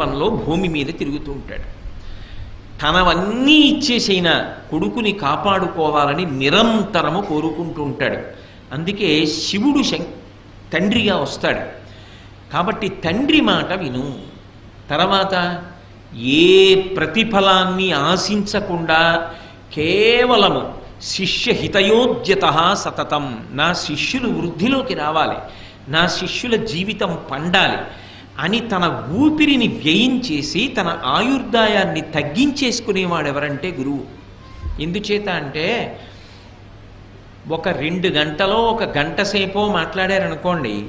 రూపంలో భూమి మీద తిరుగుతూ ఉంటాడు. తనవన్నీ ఇచ్చేసైనా కొడుకుని కాపాడుకోవాలని నిరంతరము కోరుకుంటూ ఉంటాడు. అందుకే శివుడు శం తండ్రిగా వస్తాడు. కాబట్టి తండ్రి మాట విను. తర్వాత ఏ ప్రతిఫలాన్ని ఆశించకుండా కేవలము శిష్య హితయోద్యత సతతం. నా శిష్యులు వృద్ధిలోకి రావాలి. నా శిష్యుల జీవితం పండాలి. అని తన ఊపిరిని వ్యయించేసి తన ఆయుర్దాయాన్ని తగ్గించేసుకునేవాడు ఎవరంటే గురువు. ఎందుచేత అంటే ఒక రెండు గంటలో ఒక గంట సేపో మాట్లాడారనుకోండి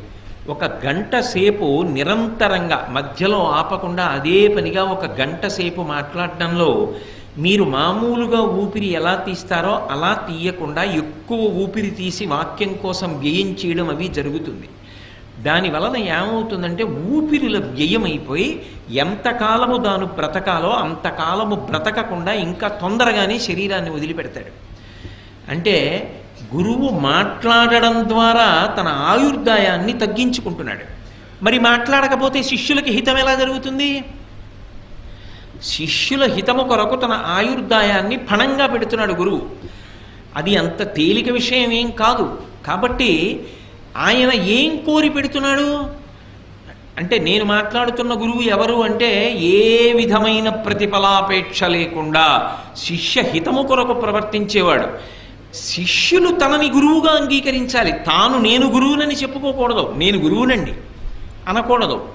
ఒక గంట సేపు నిరంతరంగా మధ్యలో ఆపకుండా అదే పనిగా ఒక గంట సేపు మాట్లాడడంలో మీరు మామూలుగా ఊపిరి ఎలా తీస్తారో అలా తీయకుండా ఎక్కువ ఊపిరి తీసి వాక్యం కోసం వ్యయం చేయడం అవి జరుగుతుంది. దాని వలన ఏమవుతుందంటే ఊపిరిల వ్యయం అయిపోయి ఎంతకాలము దాను బ్రతకాలో అంతకాలము బ్రతకకుండా ఇంకా తొందరగానే శరీరాన్ని వదిలిపెడతాడు. అంటే గురువు మాట్లాడడం ద్వారా తన ఆయుర్దాయాన్ని తగ్గించుకుంటున్నాడు. మరి మాట్లాడకపోతే శిష్యులకి హితం ఎలా జరుగుతుంది? శిష్యుల హితము కొరకు తన ఆయుర్దాయాన్ని పణంగా పెడుతున్నాడు గురువు. అది అంత తేలిక విషయం ఏం కాదు. కాబట్టి ఆయన ఏం కోరి పెడుతున్నాడు? అంటే నేను మాట్లాడుతున్న గురువు ఎవరు అంటే ఏ విధమైన ప్రతిఫలాపేక్ష లేకుండా శిష్య హితము కొరకు ప్రవర్తించేవాడు. శిష్యులు తనని గురువుగా అంగీకరించాలి. తాను నేను గురువునని చెప్పుకోకూడదు. నేను గురువునండి. అనకూడదు.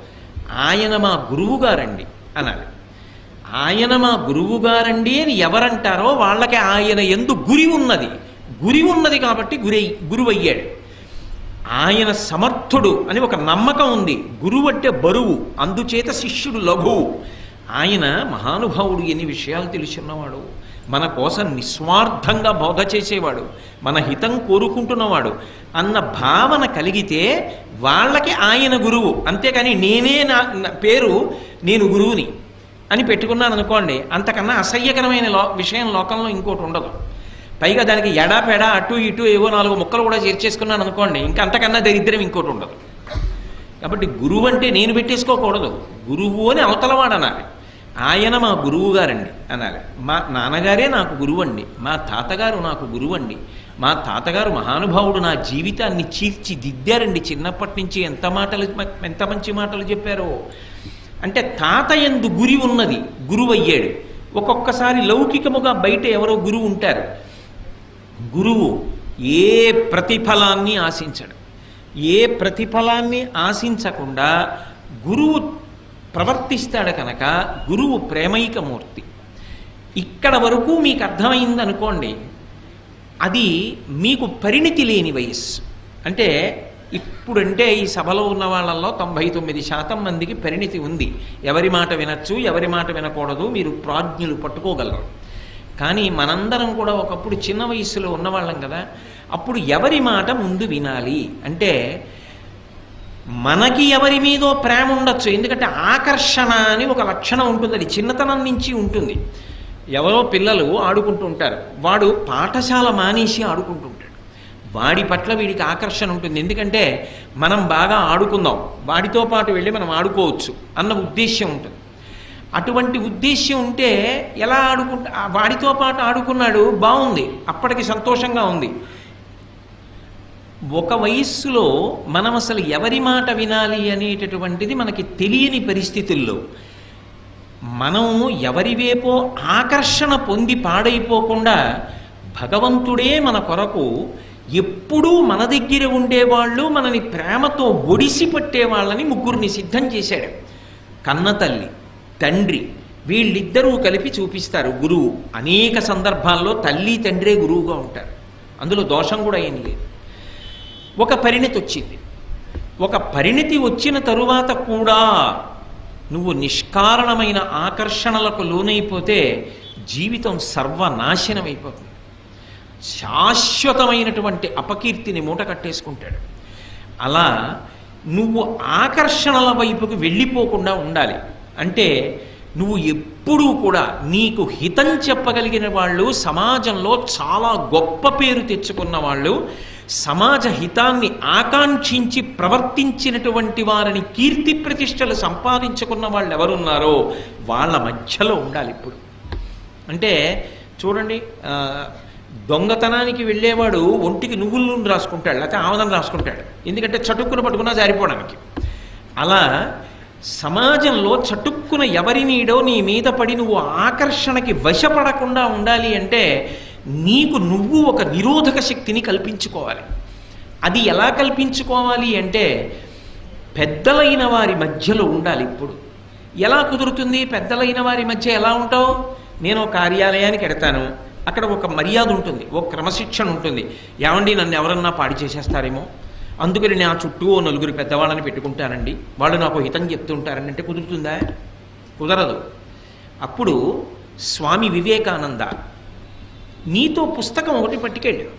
ఆయన మా గురువు గారండి అనాలి. ఆయన మా గురువు గారండి అని ఎవరంటారో వాళ్ళకి ఆయన ఎందు గురి ఉన్నది. గురి ఉన్నది కాబట్టి గురై గురువయ్యాడు. ఆయన సమర్థుడు అని ఒక నమ్మకం ఉంది. గురువు అంటే బరువు అందుచేత శిష్యుడు లఘువు ఆయన మహానుభావుడు ఎన్ని విషయాలు తెలుసున్నవాడు మన కోసం నిస్వార్థంగా బోధ చేసేవాడు మన హితం కోరుకుంటున్నవాడు అన్న భావన కలిగితే వాళ్ళకి ఆయన గురువు. అంతేకాని నేనే నా నా పేరు నేను గురువుని అని పెట్టుకున్నాను అనుకోండి అంతకన్నా అసహ్యకరమైన లో విషయం లోకంలో ఇంకోటి ఉండదు. పైగా దానికి ఎడాపెడా అటు ఇటు ఏవో నాలుగు ముక్కలు కూడా చేర్చేసుకున్నాను అనుకోండి ఇంకా అంతకన్నా దరిద్రం ఇంకోటి ఉండదు. కాబట్టి గురువు అంటే నేను పెట్టేసుకోకూడదు. గురువు అని అవతలవాడు అనాలి. ఆయన మా గురువు గారండి అనాలి. మా నాన్నగారే నాకు గురువు అండి మా తాతగారు నాకు గురువు అండి మా తాతగారు మహానుభావుడు నా జీవితాన్ని చీర్చిదిద్దారండి చిన్నప్పటి నుంచి ఎంత మాటలు ఎంత మంచి మాటలు చెప్పారో. అంటే తాత ఎందు గురి ఉన్నది గురువయ్యాడు. ఒక్కొక్కసారి లౌకికముగా బయట ఎవరో గురువు ఉంటారు. గురువు ఏ ప్రతిఫలాన్ని ఆశించడు. ఏ ప్రతిఫలాన్ని ఆశించకుండా గురువు ప్రవర్తిస్తాడు కనుక గురువు ప్రేమైకమూర్తి ఇక్కడ వరకు మీకు అర్థమైంది అనుకోండి అది మీకు పరిణితి లేని వయస్సు. అంటే ఇప్పుడంటే ఈ సభలో ఉన్న వాళ్ళల్లో తొంభై తొమ్మిది శాతం మందికి పరిణితి ఉంది. ఎవరి మాట వినొచ్చు ఎవరి మాట వినకూడదు మీరు ప్రాజ్ఞులు పట్టుకోగలరు. కానీ మనందరం కూడా ఒకప్పుడు చిన్న వయసులో ఉన్నవాళ్ళం కదా అప్పుడు ఎవరి మాట ముందు వినాలి? అంటే మనకి ఎవరి మీదో ప్రేమ ఉండొచ్చు ఎందుకంటే ఆకర్షణ అని ఒక లక్షణం ఉంటుంది అది చిన్నతనం నుంచి ఉంటుంది. ఎవరో పిల్లలు ఆడుకుంటూ ఉంటారు వాడు పాఠశాల మానేసి ఆడుకుంటూ ఉంటాడు. వాడి పట్ల వీడికి ఆకర్షణ ఉంటుంది ఎందుకంటే మనం బాగా ఆడుకుందాం వాడితో పాటు వెళ్ళి మనం ఆడుకోవచ్చు అన్న ఉద్దేశ్యం ఉంటుంది. అటువంటి ఉద్దేశ్యం ఉంటే ఎలా ఆడుకుంటా వాడితో పాటు ఆడుకున్నాడు బాగుంది అప్పటికి సంతోషంగా ఉంది. ఒక వయస్సులో మనం అసలు ఎవరి మాట వినాలి అనేటటువంటిది మనకి తెలియని పరిస్థితుల్లో మనం ఎవరివేపో ఆకర్షణ పొంది పాడైపోకుండా భగవంతుడే మన కొరకు ఎప్పుడూ మన దగ్గర ఉండేవాళ్ళు మనని ప్రేమతో ఒడిసి పట్టే వాళ్ళని ముగ్గురిని సిద్ధం చేశాడు. కన్నతల్లి తండ్రి. వీళ్ళిద్దరూ కలిపి చూపిస్తారు గురువు. అనేక సందర్భాల్లో తల్లి తండ్రే గురువుగా ఉంటారు. అందులో దోషం కూడా ఏం లేదు. ఒక పరిణితి వచ్చింది. ఒక పరిణితి వచ్చిన తరువాత కూడా నువ్వు నిష్కారణమైన ఆకర్షణలకు లోనైపోతే జీవితం సర్వనాశనం అయిపోతుంది. శాశ్వతమైనటువంటి అపకీర్తిని మూట కట్టేసుకుంటాడు. అలా నువ్వు ఆకర్షణల వైపుకు వెళ్ళిపోకుండా ఉండాలి. అంటే నువ్వు ఎప్పుడూ కూడా నీకు హితం చెప్పగలిగిన వాళ్ళు సమాజంలో చాలా గొప్ప పేరు తెచ్చుకున్న వాళ్ళు సమాజ హితాన్ని ఆకాంక్షించి ప్రవర్తించినటువంటి వారిని కీర్తి ప్రతిష్టలు సంపాదించుకున్న వాళ్ళు ఎవరున్నారో వాళ్ళ మధ్యలో ఉండాలి ఇప్పుడు. అంటే చూడండి దొంగతనానికి వెళ్ళేవాడు ఒంటికి నువ్వుల నూనె రాసుకుంటాడు లేకపోతే ఆమదం రాసుకుంటాడు. ఎందుకంటే చటుక్కున పట్టుకున్నా జారిపోవడానికి. అలా సమాజంలో చటుక్కున ఎవరి నీడో నీ మీద పడి నువ్వు ఆకర్షణకి వశపడకుండా ఉండాలి అంటే నీకు నువ్వు ఒక నిరోధక శక్తిని కల్పించుకోవాలి. అది ఎలా కల్పించుకోవాలి అంటే పెద్దలైన వారి మధ్యలో ఉండాలి ఇప్పుడు. ఎలా కుదురుతుంది? పెద్దలైన వారి మధ్య ఎలా ఉంటావు? నేను ఒక కార్యాలయానికి ఎడతాను అక్కడ ఒక మర్యాద ఉంటుంది ఒక క్రమశిక్షణ ఉంటుంది. ఏమండి నన్ను ఎవరన్నా పాడి చేసేస్తారేమో? అందుకని నా చుట్టూ ఓ నలుగురు పెద్దవాళ్ళని పెట్టుకుంటానండి. వాళ్ళు నాకు హితం చెప్తుంటారని అంటే కుదురుతుందా? కుదరదు. అప్పుడు స్వామి వివేకానంద నీతో పుస్తకం ఒకటి పట్టుకెళ్ళు.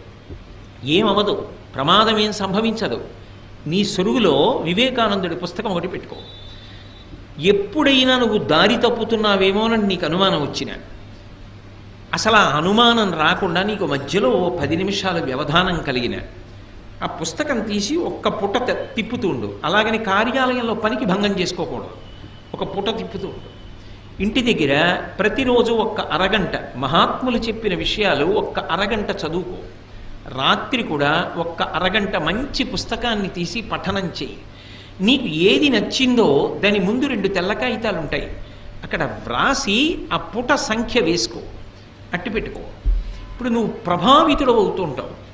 ఏమవదు ప్రమాదం ఏం సంభవించదు. నీ సొరుగులో వివేకానందుడి పుస్తకం ఒకటి పెట్టుకో. ఎప్పుడైనా నువ్వు దారి తప్పుతున్నావేమోనని నీకు అనుమానం వచ్చిన అసలు ఆ అనుమానం రాకుండా నీకు మధ్యలో ఓ పది నిమిషాల వ్యవధానం కలిగిన ఆ పుస్తకం తీసి ఒక్క పుట తిప్పుతూ ఉండు. అలాగని కార్యాలయంలో పనికి భంగం చేసుకోకూడదు. ఒక పుట తిప్పుతూ ఉండు. ఇంటి దగ్గర ప్రతిరోజు ఒక్క అరగంట మహాత్ములు చెప్పిన విషయాలు ఒక్క అరగంట చదువుకో. రాత్రి కూడా ఒక్క అరగంట మంచి పుస్తకాన్ని తీసి పఠనం చేయి నీకు ఏది నచ్చిందో దాని ముందు రెండు తెల్ల కాగితాలు ఉంటాయి. అక్కడ వ్రాసి ఆ పుట సంఖ్య వేసుకో. అట్టి పెట్టుకో. ఇప్పుడు నువ్వు ప్రభావితుడు అవుతుంటావు